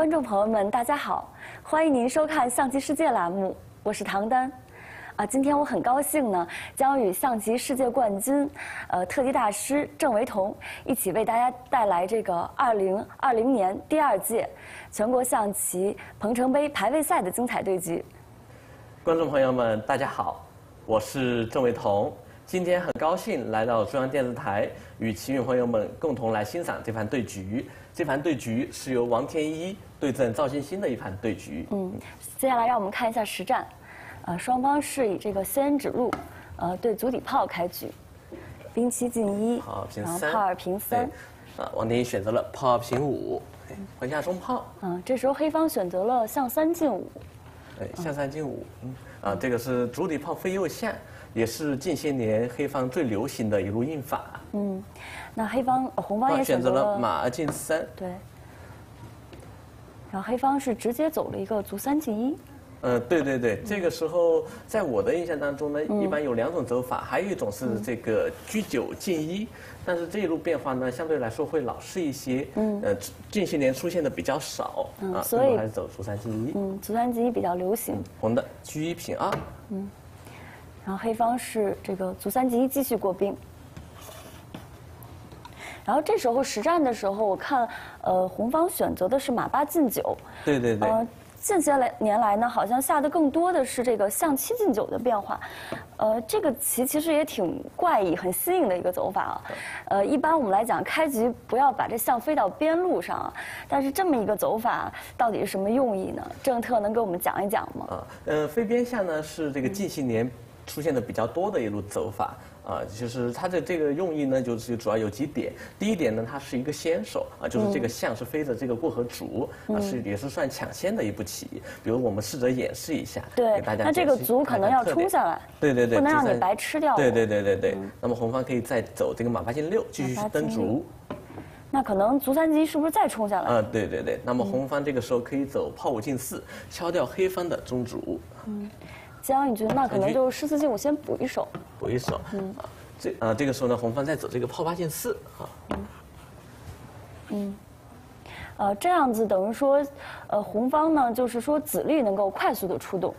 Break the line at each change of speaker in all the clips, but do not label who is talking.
观众朋友们，大家好，欢迎您收看象棋世界栏目，我是唐丹。啊，今天我很高兴呢，将与象棋世界冠军，呃，特级大师郑维彤一起为大家带来这个二零二零年第二届全国象棋鹏程杯排位赛的精彩对局。
观众朋友们，大家好，我是郑维彤，今天很高兴来到中央电视台，与棋迷朋友们共同来欣赏这盘对局。这盘对局是由王天一对阵赵欣欣的一盘对局。
嗯，接下来让我们看一下实战。呃，双方是以这个先指路，呃，对足底炮开局，兵七进一，
好平
然后
三，
炮二平三。
啊，王天一选择了炮二平五，哎回下中炮，
嗯，这时候黑方选择了象三进五。
哎，下三进五，嗯，啊，这个是足底炮飞右下，也是近些年黑方最流行的一路印法。
嗯，那黑方、呃红方也
啊选择
择
了马二进三，
对。然后黑方是直接走了一个卒三进一。
嗯，对对对，这个时候在我的印象当中呢，
嗯
一般有两种走法，还有一种是这个居九进一，但是这一路变化呢，相对来说会老式一些，嗯，呃，近些年出现的比较少，啊，
嗯所以
还是走卒三进一，
嗯，卒三进一比较流行。
红的居一平二，嗯
然后黑方是这个卒三进一继续过兵。然后这时候实战的时候，我看呃红方选择的是马八进九。
对对对，
呃，近些来年来呢，好像下的更多的是这个象七进九的变化，呃，这个棋其实也挺怪异、很新颖的一个走法啊。呃，一般我们来讲，开局不要把这象飞到边路上啊，但是这么一个走法到底是什么用意呢？郑特能给我们讲一讲吗？
啊，呃，飞边象呢是这个近些年出现的比较多的一路走法。啊，就是它的这个用意呢，就是主要有几点。第一点呢，它是一个先手啊，就是这个象是飞着这个过河卒啊，是也是算抢先的一步棋。比如我们试着演示一下，
对
给大，家
那这个卒可能要冲下来，
对对对，
不能让你白吃掉。
对对对对对。那么红方可以再走这个马八进六，继续
马八进
登卒。
那可能卒三进一是不是再冲下来？
啊，对对对。那么红方这个时候可以走炮五进四，敲掉黑方的中卒。
江，一军那可能就是十四进五先补一手。
补一手。嗯。啊，这啊这个时候呢，红方再走这个炮八进四啊。
嗯呃，这样子等于说，呃，红方呢就是说子力能够快速的出动。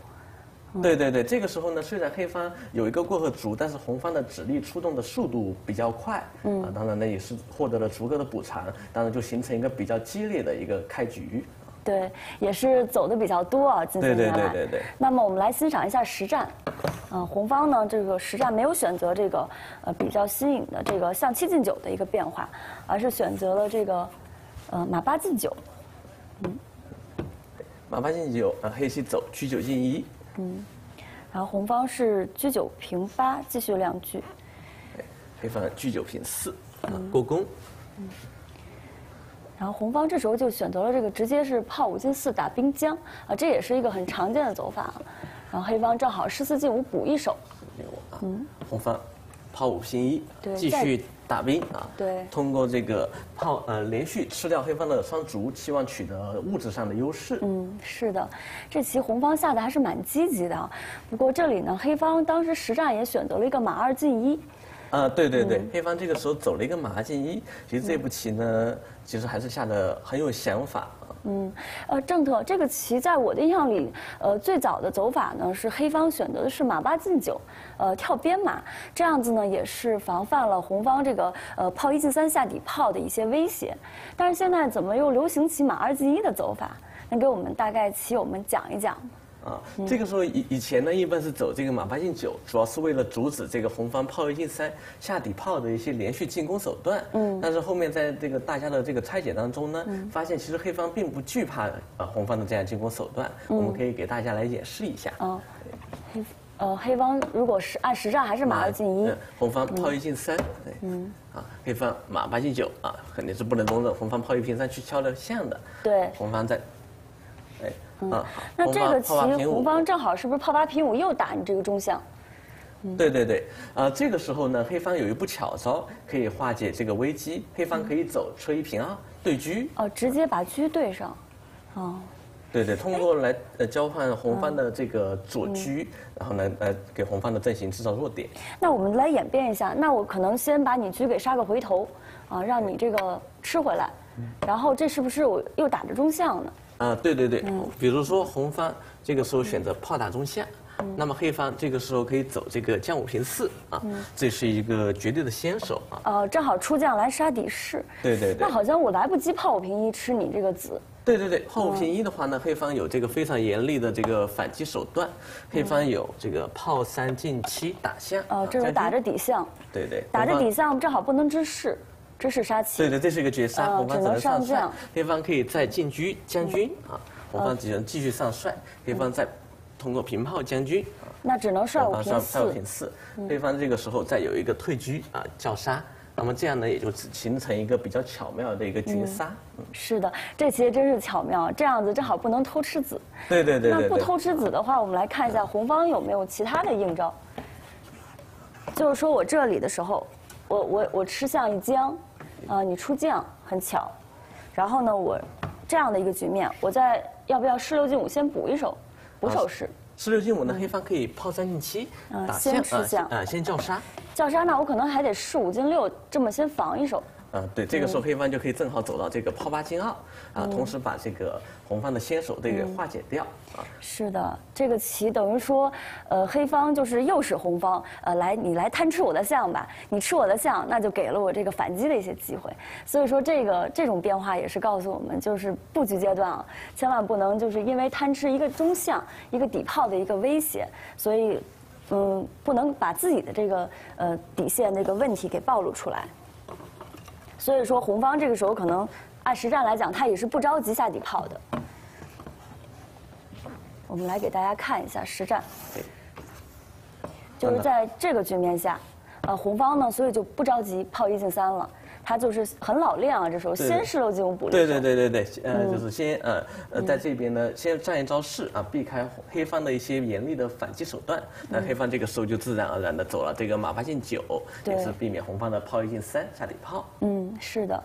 对对对，这个时候呢，虽然黑方有一个过河卒，但是红方的子力出动的速度比较快，嗯，啊，当然呢也是获得了足够的补偿，当然就形成一个比较激烈的一个开局。
对，也是走的比较多啊，近些
对对
年来。
对对对
那么我们来欣赏一下实战。嗯、红方呢这个实战没有选择这个呃比较新颖的这个象七进九的一个变化，而是选择了这个呃马八进九。
嗯马八进九，啊，黑棋走车九进一，嗯
然后红方是车九平八，继续亮车。
黑方车九平四，啊，过攻。
然后红方这时候就选择了这个直接是炮五进四打兵将啊，这也是一个很常见的走法。然后黑方正好十四进五补一手，
六啊，红方炮五平一
对，
继续打兵啊，
对
通过这个炮呃连续吃掉黑方的双卒，希望取得物质上的优势。
嗯，是的，这棋红方下的还是蛮积极的啊。不过这里呢，黑方当时实战也选择了一个马二进一。
啊，对对
嗯
对，黑方这个时候走了一个马二进一，其实这步棋呢，其实还是下的很有想法啊。
嗯，呃，郑特，这个棋在我的印象里，呃，最早的走法呢是黑方选择的是马八进九，呃，跳边马，这样子呢也是防范了红方这个呃炮一进三下底炮的一些威胁。但是现在怎么又流行起马二进一的走法？能给我们大概棋友们讲一讲吗？
啊，这个时候以以前呢，一般是走这个马八进九，主要是为了阻止这个红方炮一进三下底炮的一些连续进攻手段。嗯，但是后面在这个大家的这个拆解当中呢，发现其实黑方并不惧怕呃红方的这样进攻手段。我们可以给大家来演示一下。
啊、黑呃黑方如果是按实战还是马二进一
嗯，红方炮一进三，对，嗯，啊，黑方马八进九啊，肯定是不能容忍红方炮一平三去敲了象的。
对。
红方在，哎，啊，
那这个棋红方正好是不是炮八平五又打你这个中象？
对对对，啊，这个时候呢，黑方有一步巧招可以化解这个危机，黑方可以走车一平二对车，
哦，直接把车对上，哦，
对对，通过来呃交换红方的这个左车，然后呢呃给红方的阵型制造弱点。
那我们来演变一下，那我可能先把你车给杀个回头，啊，让你这个吃回来，然后这是不是我又打着中象呢？
啊，对对对，比如说红方这个时候选择炮打中下，
嗯
那么黑方这个时候可以走这个将五平四啊，
嗯
这是一个绝对的先手啊。
呃，正好出将来杀底士。
对对对
那好像我来不及炮五平一吃你这个子。
对对对，炮五平一的话呢，黑方有这个非常严厉的这个反击手段，黑方有这个炮三进七打象。
呃，
啊
这是打着底象，
对对，
打着底象正好不能知士，知士杀棋。
对对，这是一个绝杀，
啊
红方只
只能
能上
将，
对方可以再进车将军啊，红方只能继续上帅，对方再通过平炮将军啊，
那只能帅五平四。
平四，黑方这个时候再有一个退车啊叫杀，那么这样呢也就形成一个比较巧妙的一个绝杀。嗯
是的，这棋真是巧妙，这样子正好不能偷吃子。
对对对对对。
那不偷吃子的话，我们来看一下红方有没有其他的应招。就是说我这里的时候，我我我吃象一将，啊、你出将很巧，然后呢，我这样的一个局面，我在要不要四六进五先补一手，补手势。
四六进五呢，黑方可以炮三进七
先吃将
啊，先叫杀。
叫杀呢，我可能还得士五进六这么先防一手。
啊，对，这个时候黑方就可以正好走到这个炮八进二，啊，同时把这个红方的先手这个化解掉啊。
是的，这个棋等于说，呃，黑方就是诱使红方，呃，来你来贪吃我的象吧，你吃我的象，那就给了我这个反击的一些机会。所以说，这个这种变化也是告诉我们，就是布局阶段啊，千万不能就是因为贪吃一个中象、一个底炮的一个威胁，所以，嗯，不能把自己的这个呃底线这个问题给暴露出来。所以说，红方这个时候可能按实战来讲，他也是不着急下底炮的。我们来给大家看一下实战，就是在这个局面下，呃，红方呢，所以就不着急炮一进三了，他就是很老练啊，这时候
对
先是漏进五补
对对对对对，呃，就是先呃呃，在这边呢，先占一招势啊，避开黑方的一些严厉的反击手段。那黑方这个时候就自然而然的走了这个马八进九，
对
也是避免红方的炮一进三下底炮。
嗯，是的。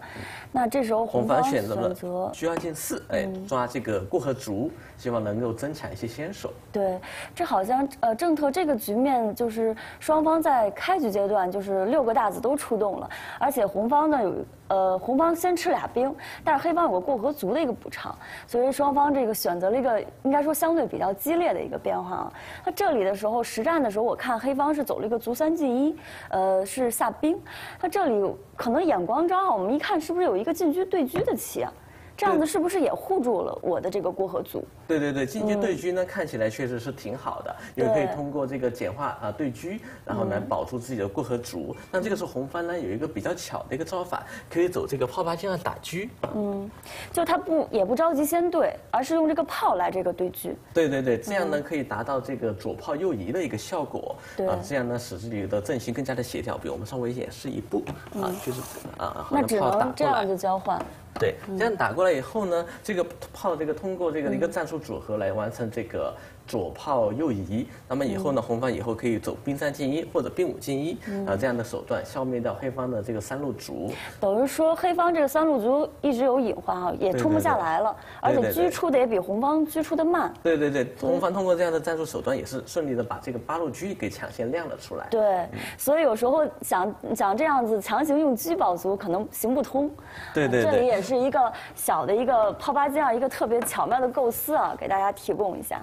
那这时候
红
红方
方选择了
选择
车二进四，哎，
嗯
抓这个过河卒，希望能够增强一些先手。
对，这好像呃正特这个局面就是双方在开局阶段就是六个大子都出动了，而且红方呢有呃红方先吃俩兵，但是黑方有个过河卒的一个补偿，所以双方这个选择了一个应该说相对比较激烈的一个变化啊。那这里的时候实战的时候，我看黑方是走了一个卒三进一，呃是下兵，那这里可能眼光招啊，我们一看是不是有一个进车对车的棋啊？这样子是不是也护住了我的这个过河卒？
对对对，进车对车呢，看起来确实是挺好的，因为可以通过这个简化啊对车，然后来保住自己的过河卒。那这个时候红方呢有一个比较巧的一个招法，可以走这个炮八进二打车。
嗯，就他不也不着急先对，而是用这个炮来这个对车。
对对对，这样呢可以达到这个左炮右移的一个效果。啊，这样呢使自己的阵型更加的协调。比如我们稍微演示一步啊，就是啊，
那只能这样。子交换。
对，这样打过来以后呢，这个炮这个通过这个
嗯
一个战术组合来完成这个左炮右移。那么以后呢，红方以后可以走兵三进一或者兵五进一
嗯
啊这样的手段，消灭掉黑方的这个三路卒。
等于说黑方这个三路卒一直有隐患啊，也冲不下来了，而且
对对对
狙出的也比红方狙出的慢。
对对对，红方通过这样的战术手段，也是顺利的把这个八路车给抢先亮了出来。
对，所以有时候想想这样子强行用车保卒可能行不通。
对对对
这里。也是一个小的一个炮八进二一个特别巧妙的构思啊，给大家提供一下。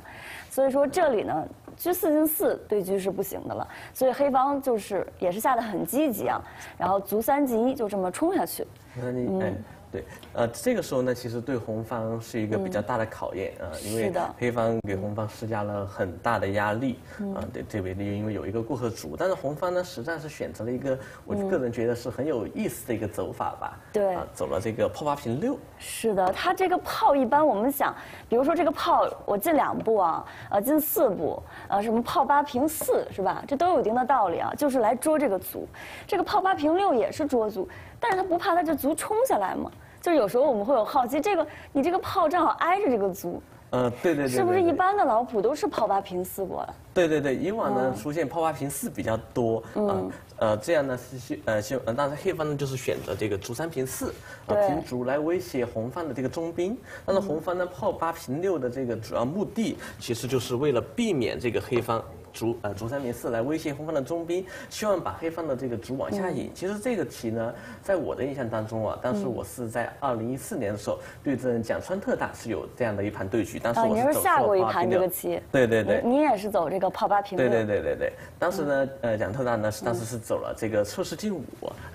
所以说这里呢，车四进四对车是不行的了，所以黑方就是也是下的很积极啊，然后卒三进一就这么冲下去。
那你哎，对，呃，这个时候呢，其实对红方是一个比较大的考验啊、因为
是的
黑方给红方施加了很大的压力啊、对这边因为有一个过河卒，但是红方呢，实战是选择了一个我个人觉得是很有意思的一个走法吧，
对
啊，走了这个炮八平六，
是的，他这个炮一般我们想，比如说这个炮我进两步啊，呃进四步，呃什么炮八平四是吧？这都有一定的道理啊，就是来捉这个卒。这个炮八平六也是捉卒，但是他不怕他这卒冲下来吗？就是有时候我们会有好奇，这个你这个炮正好挨着这个卒，
呃，对对对
是不是一般的老谱都是炮八平四过来？
对对对，以往呢
嗯。
出现炮八平四比较多嗯，呃这样呢是希呃希呃，但是黑方呢就是选择这个卒三平四啊
对
平卒来威胁红方的这个中兵，但是红方呢炮八平六的这个主要目的其实就是为了避免这个黑方卒呃卒三明四来威胁红方的中兵，希望把黑方的这个卒往下引。其实这个棋呢，在我的印象当中啊，当时我是在二零一四年的时候对阵蒋川特大是有这样的一盘对局，当时
啊，
我是走
您是下过一盘这个棋，
对对对。
您也是走这个炮八平六，
对对对对对，当时呢，呃，蒋特大呢是当时是走了这个测试进五，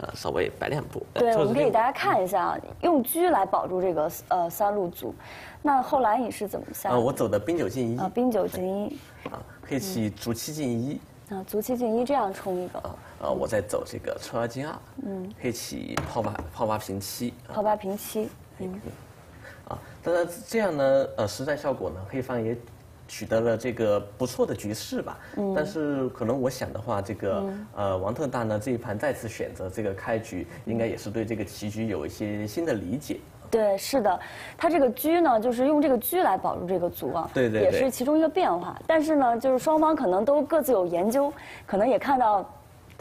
呃，稍微摆两步。呃
对，我们可以给大
家
家看一下啊，用车来保住这个呃三路卒。那后来你是怎么下
呃，
的？
我走的兵九进一
啊，兵九进一，
啊，黑棋卒七进一。
啊，卒七进一这样冲一个，
啊，呃，我再走这个车二进二，嗯，黑棋炮八炮八平七啊。
炮八平七，嗯，
啊，当然这样呢，呃，实战效果呢，黑方也取得了这个不错的局势吧。嗯。但是可能我想的话，这个、呃王特大呢这一盘再次选择这个开局，应该也是对这个棋局有一些新的理解。
对，是的，它这个车呢，就是用这个车来保住这个卒啊，
对对对
也是其中一个变化。但是呢，就是双方可能都各自有研究，可能也看到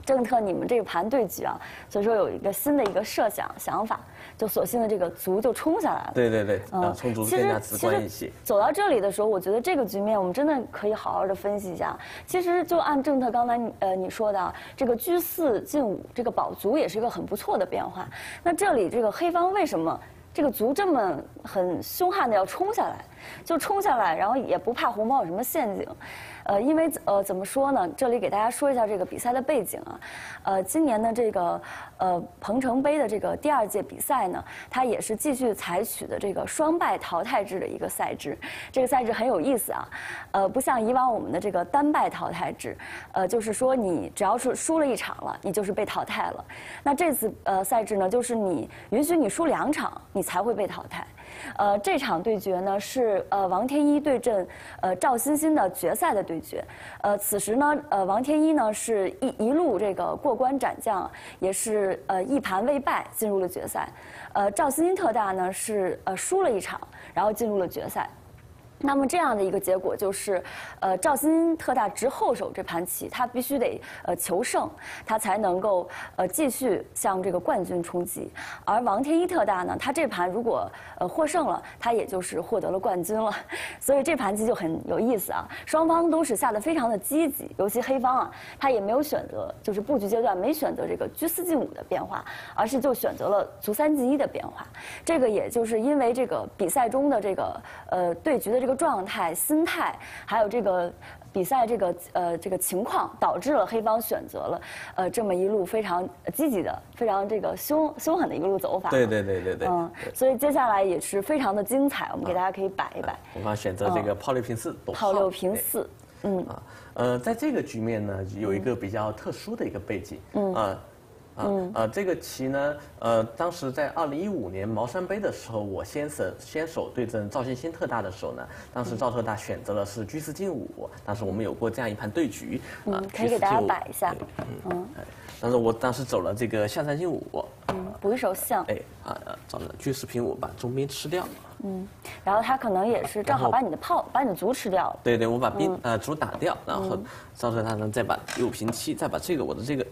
政特你们这个盘对局啊，所以说有一个新的一个设想想法，就索性的这个卒就冲下来了。
对对对，
嗯
啊，冲卒
其实
更加直观一些。
走到这里的时候，我觉得这个局面我们真的可以好好的分析一下。其实就按政特刚才你呃你说的啊，这个车四进五，这个保卒也是一个很不错的变化。那这里这个黑方为什么这个族这么很凶悍的要冲下来？就冲下来，然后也不怕红包有什么陷阱。呃，因为呃怎么说呢？这里给大家说一下这个比赛的背景啊。呃，今年的这个呃鹏程杯的这个第二届比赛呢，它也是继续采取的这个双败淘汰制的一个赛制。这个赛制很有意思啊，呃，不像以往我们的这个单败淘汰制，呃，就是说你只要是输了一场了，你就是被淘汰了。那这次呃赛制呢，就是你允许你输两场，你才会被淘汰。呃，这场对决呢是呃王天一对阵呃赵欣欣的决赛的对决。呃，此时呢，呃王天一呢是一一路这个过关斩将，也是呃一盘未败进入了决赛。呃，赵欣欣特大呢是呃输了一场，然后进入了决赛。那么这样的一个结果就是，呃，赵鑫特大执后手这盘棋，他必须得呃求胜，他才能够呃继续向这个冠军冲击。而王天一特大呢，他这盘如果呃获胜了，他也就是获得了冠军了。所以这盘棋就很有意思啊，双方都是下得非常的积极，尤其黑方啊，他也没有选择就是布局阶段没选择这个车四进五的变化，而是就选择了卒三进一的变化。这个也就是因为这个比赛中的这个呃对局的这状态、心态，还有这个比赛这个呃这个情况，导致了黑方选择了呃这么一路非常积极的、非常这个凶凶狠的一个路走法。
对对对对对。
嗯，所以接下来也是非常的精彩，我们给大家可以摆一摆。
红方选择这个炮六平四，躲
炮六平四，嗯
啊，呃，在这个局面呢，有一个比较特殊的一个背景，嗯啊。啊，呃，这个棋呢，呃，当时在二零一五年茅山杯的时候，我先手先手对阵赵信新特大的时候呢，当时赵特大选择的是车四进五，当时我们有过这样一盘对局，啊
嗯，可以给大家摆一下，
嗯，但是我当时走了这个象三进五，
嗯，补一手象，
哎啊，找了车四平五把中兵吃掉，
嗯，然后他可能也是正好把你的炮，把你的卒吃掉了。
对对，我把兵呃卒打掉，然后赵特大呢再把六平七，再把这个我的这个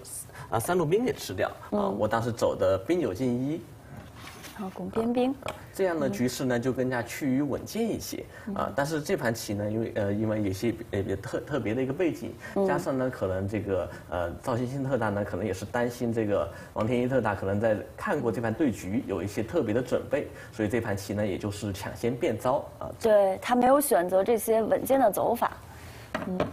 啊三路兵给吃掉啊，我当时走的兵九进一。
好，拱边兵。
啊，这样的局势呢就更加趋于稳健一些啊。但是这盘棋呢，因为呃因为有些呃特特别的一个背景，加上呢可能这个呃赵欣欣特大呢可能也是担心这个王天一特大可能在看过这盘对局有一些特别的准备，所以这盘棋呢也就是抢先变招啊。
对他没有选择这些稳健的走法。
对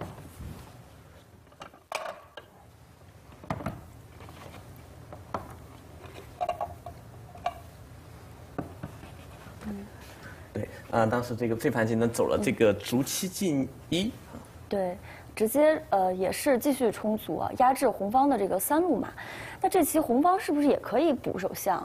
啊，当时这个这盘棋呢走了这个卒七进一。
对，直接呃也是继续冲卒啊，压制红方的这个三路马。那这棋红方是不是也可以补手象？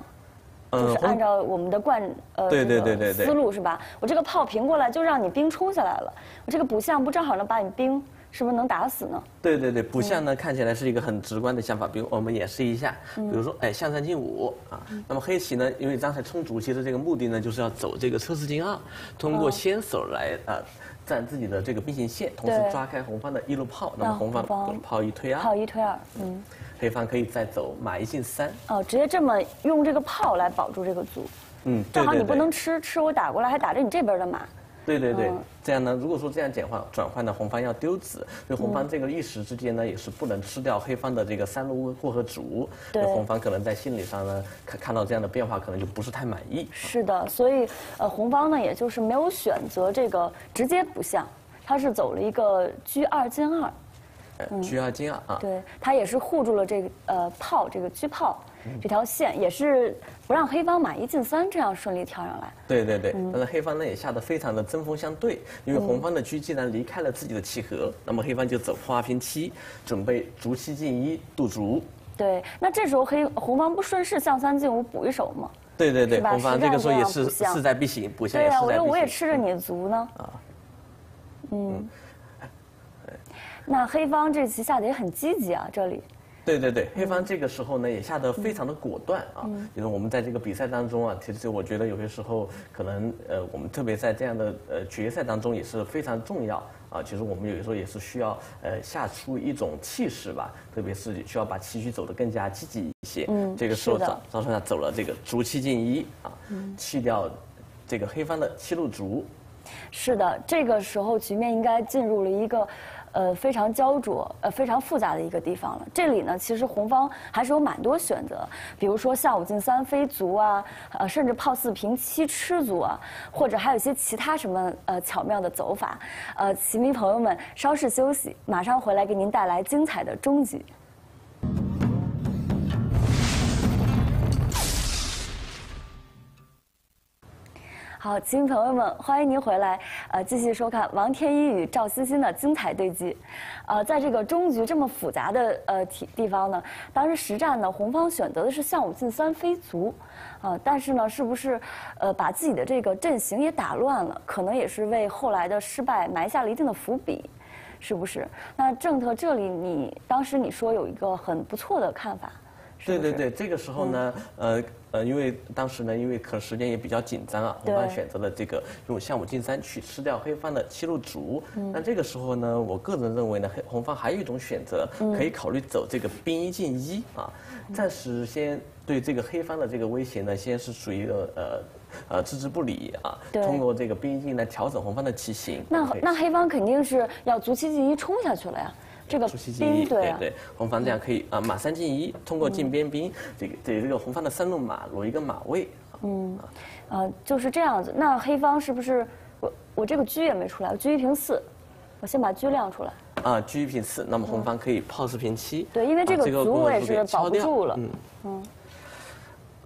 就是按照我们的惯呃
对对对对对
思路是吧？我这个炮平过来就让你兵冲下来了，我这个补象不正好能把你兵是不是能打死呢？
对对对，补象呢、看起来是一个很直观的想法，比如我们演示一下，比如说哎象三进五啊，那么黑棋呢，因为刚才冲卒，其实这个目的呢就是要走这个车四进二，通过先手来啊占自己的这个兵行线，同时抓开红方的一路炮，那么红方炮一推二，
炮一推二，嗯，
黑方可以再走马一进三，
哦，直接这么用这个炮来保住这个卒，
嗯，
正好你不能吃，吃我打过来还打着你这边的马，
对对对，这样呢，如果说这样简化转换呢，红方要丢子，所以红方这个一时之间呢，也是不能吃掉黑方的这个三路过河卒。
对
红方可能在心理上呢，看看到这样的变化，可能就不是太满意。
是的，所以呃，红方呢，也就是没有选择这个直接补象，他是走了一个车二进二。
呃，车二进二啊。
对，他也是护住了这个呃炮这个车炮
嗯
这条线，也是不让黑方马一进三这样顺利跳上来。
对对对，但是黑方呢也下得非常的针锋相对，因为红方的车既然离开了自己的棋盒，那么黑方就走破二平七，准备卒七进一渡卒。
对，那这时候黑红方不顺势象三进五补一手吗？
对对对，红方这个时候也是势在必行，补相
对呀、我又
也势在必行。
我也吃着你的卒呢。
啊。
嗯。那黑方这棋下的也很积极啊，这里。
对对对，黑方这个时候呢也下得非常的果断啊，
嗯
就是我们在这个比赛当中啊，其实我觉得有些时候可能呃，我们特别在这样的呃决赛当中也是非常重要啊。其实我们有时候也是需要呃下出一种气势吧，特别是需要把棋局走得更加积极一些。
嗯
这个时候
是的
赵赵川下走了这个卒七进一啊，嗯弃掉这个黑方的七路卒。
是的，这个时候局面应该进入了一个，呃，非常焦灼、呃非常复杂的一个地方了。这里呢，其实红方还是有蛮多选择，比如说下五进三飞卒啊，呃，甚至炮四平七吃卒啊，或者还有一些其他什么呃巧妙的走法。呃，棋迷朋友们稍事休息，马上回来给您带来精彩的终局。好，棋迷朋友们，欢迎您回来，呃，继续收看王天一与赵欣欣的精彩对击。呃，在这个中局这么复杂的呃地地方呢，当时实战呢，红方选择的是向五进三飞卒，啊、但是呢，是不是呃把自己的这个阵型也打乱了？可能也是为后来的失败埋下了一定的伏笔，是不是？那郑特这里你当时你说有一个很不错的看法，是
对对对，这个时候呢，呃呃，因为当时呢，因为可能时间也比较紧张啊，红方选择了这个用象五进三去吃掉黑方的七路卒。
嗯
那这个时候呢，我个人认为呢，黑红方还有一种选择，
嗯
可以考虑走这个兵一进一啊，暂时先对这个黑方的这个威胁呢，先是属于一个呃。呃，置之不理啊！
对
通过这个兵一进来调整红方的棋形。
那那黑方肯定是要卒七进一冲下去了呀，这个
出七进一，
兵对啊，
对，红方这样可以啊，马三进一，通过进边兵，这个对这个红方的三路马挪一个马位。嗯，
呃，就是这样子。那黑方是不是我我这个车也没出来，我车一平四，我先把车亮出来。
啊，车一平四，那么红方可以炮四平七。
对因为这个卒我也是保不住了
嗯嗯。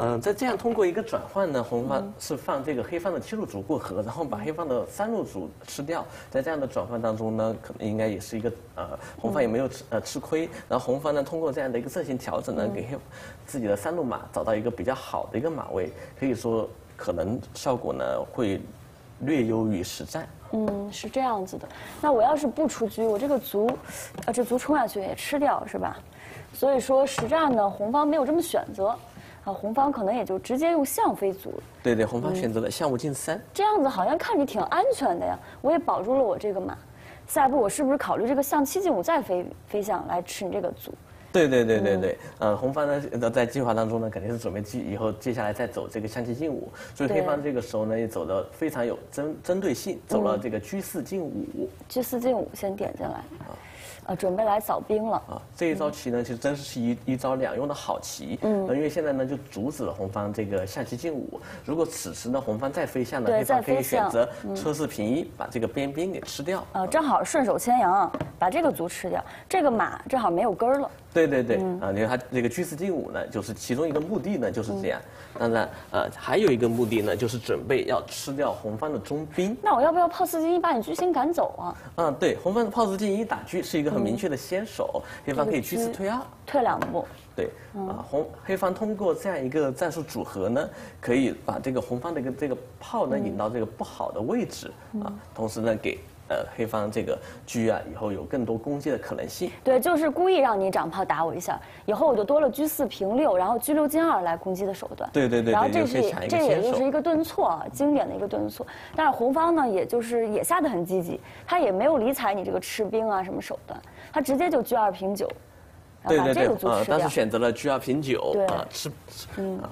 嗯，在这样通过一个转换呢，红方是放这个黑方的七路卒过河，然后把黑方的三路卒吃掉。在这样的转换当中呢，可能应该也是一个呃，红方也没有吃呃吃亏。然后红方呢，通过这样的一个阵型调整呢，给黑自己的三路马找到一个比较好的一个马位，可以说可能效果呢会略优于实战。
嗯，是这样子的。那我要是不出车，我这个卒，呃，这卒冲下去也吃掉是吧？所以说实战呢，红方没有这么选择，啊，红方可能也就直接用象飞卒了。
对对，红方选择了象五进三。
这样子好像看着挺安全的呀，我也保住了我这个马。下一步我是不是考虑这个象七进五再飞飞象来吃你这个卒？
对对对对对，呃，红方呢呃在计划当中呢，肯定是准备继以后接下来再走这个象棋进五，所以黑方这个时候呢也走的非常有针针对性，走了这个车四进五
车四进五先点进来，呃，准备来扫兵了。
啊，这一招棋呢其实真是一一招两用的好棋，嗯，因为现在呢就阻止了红方这个象棋进五，如果此时呢红方再飞象呢，
对
黑方可以选择车四平一，把这个边兵给吃掉。
呃，正好顺手牵羊，把这个卒吃掉，这个马正好没有根儿了。
对对对，
嗯
啊，你看他这个车四进五呢，就是其中一个目的呢就是这样。
嗯
当然，呃，还有一个目的呢，就是准备要吃掉红方的中兵。
那我要不要炮四进一把你车先赶走啊？
嗯，对，红方的炮四进一打车是一个很明确的先手，黑方可以车四退二。
退两步。
对，
嗯
啊，红黑方通过这样一个战术组合呢，可以把这个红方的一个这个炮呢引到这个不好的位置
嗯
啊，同时呢给呃黑方这个车啊以后有更多攻击的可能性。
对，就是故意让你长炮打我一下，以后我就多了车四平六，然后车六进二来攻击的手段。
对对对
然后这
是
这也就是一个顿挫啊，经典的一个顿挫。但是红方呢，也就是也下得很积极，他也没有理睬你这个吃兵啊什么手段，他直接就车二平九，然后把这个，卒
对对对啊，
吃掉
当时。选择了车二平九
对
啊，吃，嗯啊，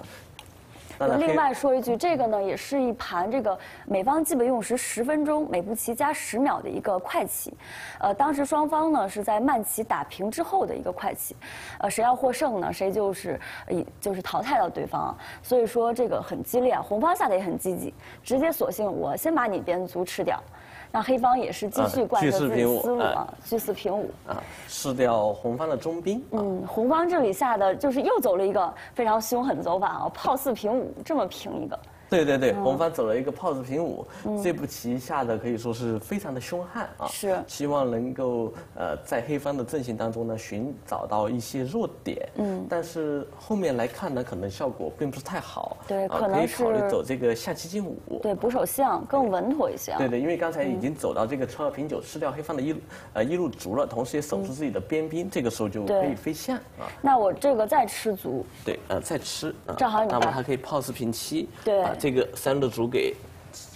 另外说一句，这个呢也是一盘这个美方基本用时十分钟，每步棋加十秒的一个快棋。呃，当时双方呢是在慢棋打平之后的一个快棋，呃，谁要获胜呢，谁就是以就是淘汰到对方啊。所以说这个很激烈啊，红方下的也很积极，直接索性我先把你边卒吃掉。那黑方也是继续
啊
贯彻自己
据四平五
思路啊
啊，
居四平五。
啊，吃掉红方的中兵啊。
嗯，红方这里下的就是又走了一个非常凶狠的走法啊，炮四平五，这么平一个。
对对对，
嗯。
红方走了一个炮四平五，这步棋下的可以说是非常的凶悍啊，
是。
希望能够呃在黑方的阵型当中呢寻找到一些弱点，嗯，但是后面来看呢，可能效果并不是太好，啊
对可能
可以考虑走这个下七进五，
对，补手象更稳妥一些。啊。
对对，因为刚才已经走到这个车二平九，吃掉黑方的一路呃一路卒了，同时也守住自己的边兵，这个时候就可以飞象啊。
那我这个再吃卒，
对，呃，再吃，啊
正好你把
那么它可以炮四平七，
对。
把这个三路组给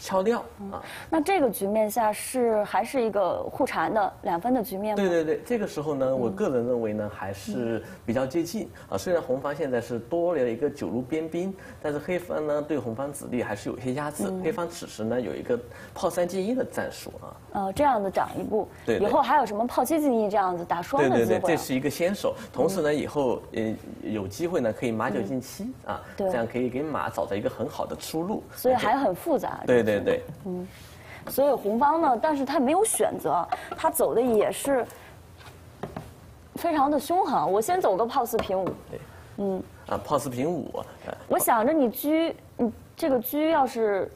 敲掉啊。
那这个局面下是还是一个互缠的两分的局面吗？
对对对，这个时候呢，
嗯
我个人认为呢，还是比较接近啊。虽然红方现在是多了一个九路边兵，但是黑方呢对红方子弟还是有一些压制。
嗯
黑方此时呢有一个炮三进一的战术啊。
呃，这样的长一步，
对对
以后还有什么炮七进一这样子打双
对对对，
的机会啊？
这是一个先手。同时呢，以后呃有机会呢可以马九进七啊，这样可以给马找到一个很好的出路。
所以还很复杂。
对对对对，嗯。
所以红方呢，但是他没有选择，他走的也是非常的凶狠。我先走个炮四平五，嗯
啊，炮四平五，呃
我想着你车，你这个车要是，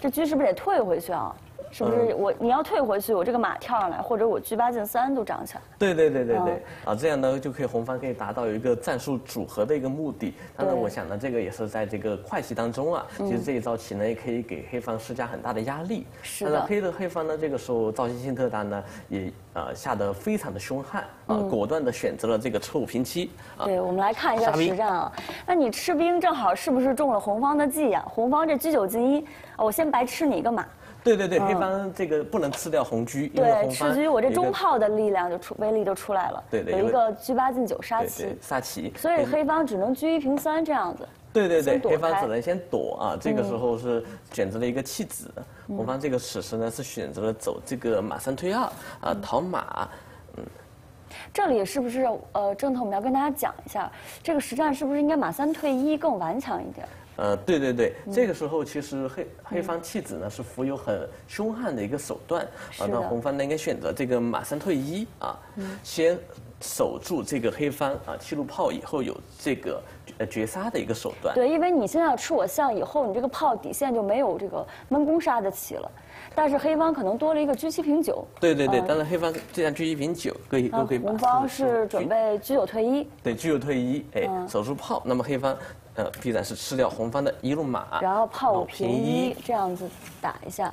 这车是不是得退回去啊？是不是
嗯
我你要退回去，我这个马跳上来，或者我车八进三都涨起来。
对对对对对
嗯，
啊，这样呢就可以红方可以达到一个战术组合的一个目的。当然，
对嗯
我想呢，这个也是在这个快棋当中啊，其实这一招棋呢也可以给黑方施加很大的压力。
是的
当然黑的黑方呢，这个时候赵星星特单呢也呃下得非常的凶悍啊，果断的选择了这个车五平七
对，我们来看一下实战啊。那你吃兵正好是不是中了红方的计呀、红方这车九进一，啊我先白吃你一个马。
对对对，黑方这个不能吃掉红车，
对，
红
吃车我这中炮的力量就出威力就出来了。
对对有
有一个车八进九杀
棋，杀棋，
所以黑方只能车一平三这样子。
对对对黑方只能先躲啊。这个时候是选择了一个弃子，红方这个此时呢是选择了走这个马三退二啊，
嗯
逃马。
这里是不是呃，郑特我们要跟大家讲一下，这个实战是不是应该马三退一更顽强一点？
呃，对对对，
嗯。
这个时候其实黑黑方弃子呢是富有很凶悍的一个手段。啊，那红方呢应该选择这个马三退一啊，
嗯。
先守住这个黑方啊七路炮以后有这个呃绝杀的一个手段。
对，因为你现在要吃我象以后，你这个炮底线就没有这个闷攻杀的起了，但是黑方可能多了一个车七平九。
对对对，当然黑方这样车七平九可以
那
都可以把
红方是准备车九退一，
对，具有退一，哎，
嗯。
守住炮，那么黑方，呃，必然是吃掉红方的一路马，
然后炮五平一，这样子打一下，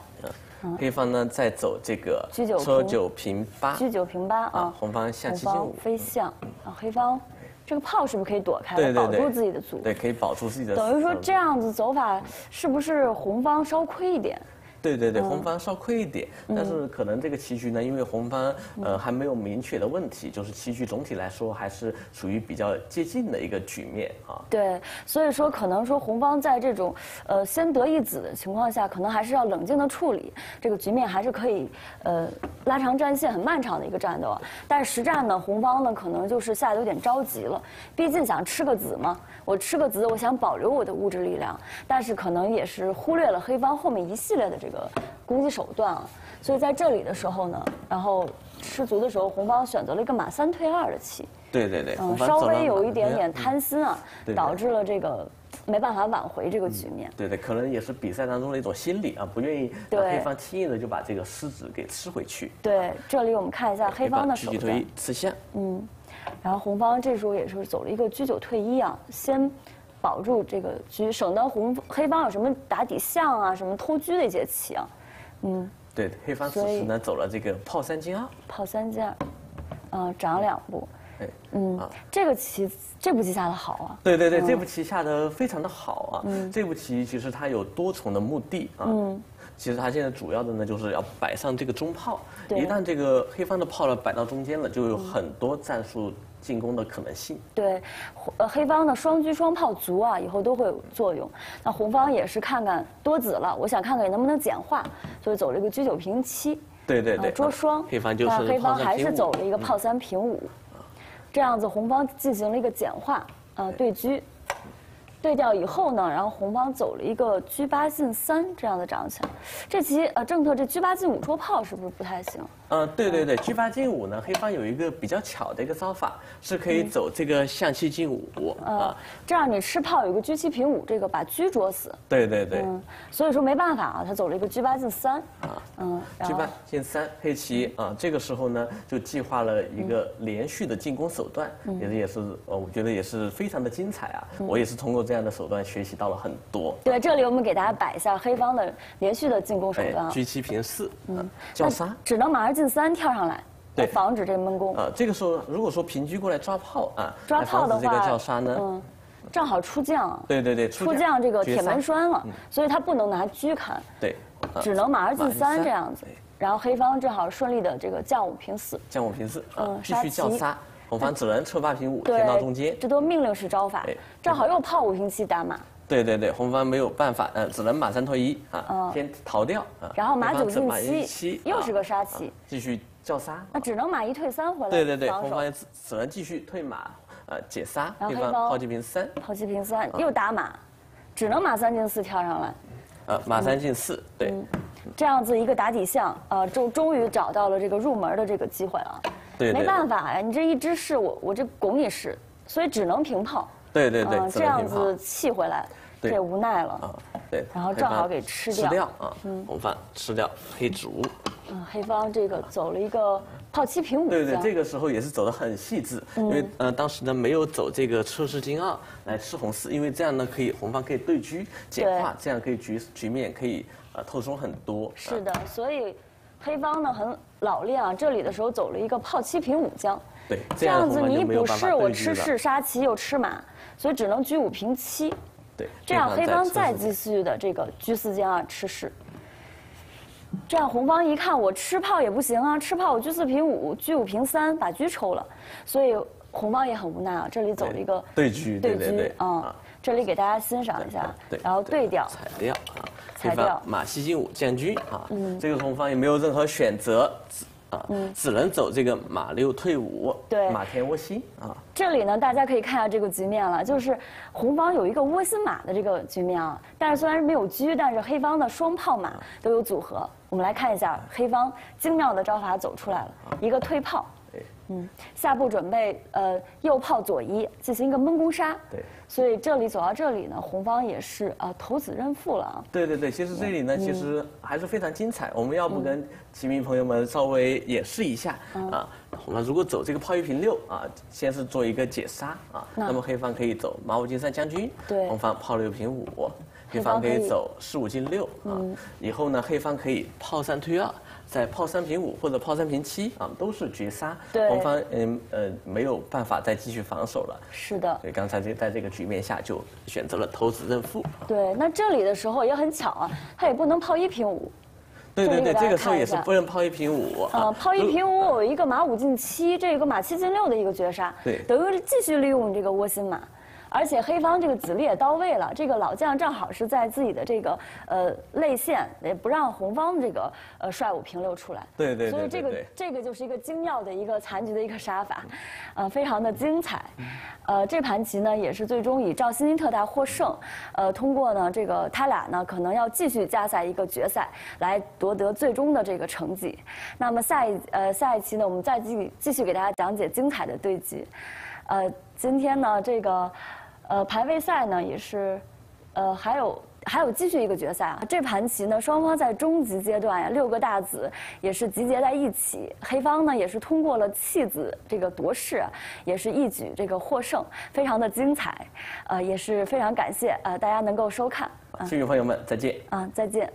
嗯黑方呢再走这个
车九平
八，
车九平八
啊
啊，，
红方下
红方
七进五，
飞象，啊，黑方这个炮是不是可以躲开，保住自己的卒？
对，可以保住自己的，
等于说
呃
这样子走法，是不是红方稍亏一点？
对对对，
嗯。
红方稍亏一点，但是可能这个棋局呢，因为红方
嗯。
呃还没有明确的问题，就是棋局总体来说还是属于比较接近的一个局面啊。
对，所以说可能说红方在这种呃先得一子的情况下，可能还是要冷静的处理这个局面，还是可以呃拉长战线，很漫长的一个战斗啊。但是实战呢，红方呢可能就是下的有点着急了，毕竟想吃个子嘛，我吃个子，我想保留我的物质力量，但是可能也是忽略了黑方后面一系列的这个攻击手段啊。所以在这里的时候呢，然后吃卒的时候，红方选择了一个马三退二的棋。
对对对，
嗯，稍微有一点点贪心啊，导致了这个没办法挽回这个局面。
对对，可能也是比赛当中的一种心理啊，不愿意让
对
黑方轻易的就把这个狮子给吃回去。
对，这里我们看一下黑方的手段
吃象，
然后红方这时候也是走了一个车九退一啊，先保住这个车，省得红黑方有什么打底象啊、什么偷车的一些棋啊，嗯
对，黑方此时呢走了这个炮三进二，
炮三进二，嗯，长两步。
哎，
嗯
啊，
这个棋这步棋下的好啊。
对对对，这步棋下的非常的好啊。嗯这步棋其实它有多重的目的啊。嗯其实它现在主要的呢，就是要摆上这个中炮。
对
一旦这个黑方的炮呢摆到中间了，就有很多战术进攻的可能性。
对，呃，黑方的双车双炮卒啊，以后都会有作用。那红方也是看看多子了，我想看看能不能简化，所以走了一个车九平七。
对对对，
捉双。
黑方就是
黑方还是走了一个炮三平五，这样子红方进行了一个简化，呃，对车。对调以后呢，然后红方走了一个车八进三这样的长枪，这棋呃正特这车八进五捉炮是不是不太行？
嗯，对对对，车八进五呢，黑方有一个比较巧的一个招法，是可以走这个象七进五啊，
这样你吃炮有一个车七平五，这个把车捉死。
对对对，嗯，
所以说没办法啊，他走了一个车八进三
啊，嗯，车八进三，黑棋啊，这个时候呢就计划了一个连续的进攻手段，也是也是呃，我觉得也是非常的精彩啊，我也是通过这样的手段学习到了很多。
对，这里我们给大家摆一下黑方的连续的进攻手段，
车七平四，嗯，叫杀，
只能马上进。进三跳上来，对，防止这个闷攻。
呃，这个时候如果说平车过来抓炮啊，
抓炮的话，
这个叫杀呢，嗯，
正好出将。
对对对，
出将这个铁门栓了，所以他不能拿车砍。
对，
只能马二进三这样子。然后黑方正好顺利的这个将五平四，
将五平四，嗯，继续叫杀。红方只能车八平五，填到中间。
这都命令式招法。正好又炮五平七打马。
对对对，红方没有办法，呃，只能马三退一啊，先逃掉
啊。然后马九进七，又是个杀棋，
继续。叫杀，
那只能马一退三回来。
对对对，红方只只能继续退马，呃，解杀。
然后
黑方炮七平三，
炮七平三又打马，只能马三进四跳上来。
呃，马三进四，对。
这样子一个打底象，呃，终终于找到了这个入门的这个机会了。
对。
没办法呀，你这一支士，我我这拱你士，所以只能平炮。
对对对。
这样子气回来，这无奈了。啊，
对。
然后正好给吃掉。
吃掉啊，红方吃掉黑卒。
嗯，黑方这个走了一个炮七平五。
对对，这个时候也是走的很细致，因为呃当时呢没有走这个车四金二来吃红四，因为这样呢可以红方可以对车简化，这样可以局局面可以呃透松很多。
是的，所以黑方呢很老练啊，这里的时候走了一个炮七平五将。
对，
这样子你补士我吃士杀棋又吃马，所以只能居五平七。
对，
这样黑方再继续的这个居四将二吃士。这样红方一看我吃炮也不行啊，吃炮我居四平五，居五平三，把车抽了，所以红方也很无奈啊。这里走了一个
对车，对车
啊。这里给大家欣赏一下，然后对调，
裁掉啊，裁掉马七进五将军啊。这个红方也没有任何选择。嗯，只能走这个马六退五，
对，
马田窝心啊。
这里呢，大家可以看一下这个局面了，就是红方有一个窝心马的这个局面啊。但是虽然是没有车，但是黑方的双炮马都有组合。我们来看一下黑方精妙的招法走出来了，一个退炮。嗯，下步准备呃右炮左一进行一个闷攻杀。
对，
所以这里走到这里呢，红方也是啊投子认负了啊。
对对对，其实这里呢其实还是非常精彩。我们要不跟棋迷朋友们稍微演示一下啊？我们如果走这个炮一平六啊，先是做一个解杀啊，那么黑方可以走马五进三将军，
对，
红方炮六平五，黑方可以走士五进六啊，以后呢黑方可以炮三退二。在炮三平五或者炮三平七啊，都是绝杀。
对，
红方嗯呃没有办法再继续防守了。
是的。
所以刚才这在这个局面下就选择了投子认负。
对，那这里的时候也很巧啊，他也不能炮一平五。
对对对，这个时候也是不能炮一平五。
啊，炮一平五有一个马五进七，这个马七进六的一个绝杀。
对。
等于继续利用这个窝心马。而且黑方这个子力也到位了，这个老将正好是在自己的这个呃内线，也不让红方这个呃帅五平六出来。
对对对。
所以这个这个就是一个精妙的一个残局的一个杀法，呃，非常的精彩。呃，这盘棋呢也是最终以赵鑫鑫特大获胜。呃，通过呢这个他俩呢可能要继续加赛一个决赛，来夺得最终的这个成绩。那么下一呃下一期呢，我们再继继续给大家讲解精彩的对局。呃，今天呢这个。呃，排位赛呢也是，呃，还有还有继续一个决赛啊。这盘棋呢，双方在终极阶段呀，六个大子也是集结在一起。黑方呢也是通过了弃子这个夺势，也是一举这个获胜，非常的精彩。呃，也是非常感谢呃大家能够收看。
幸运朋友们，再见。
啊，再见。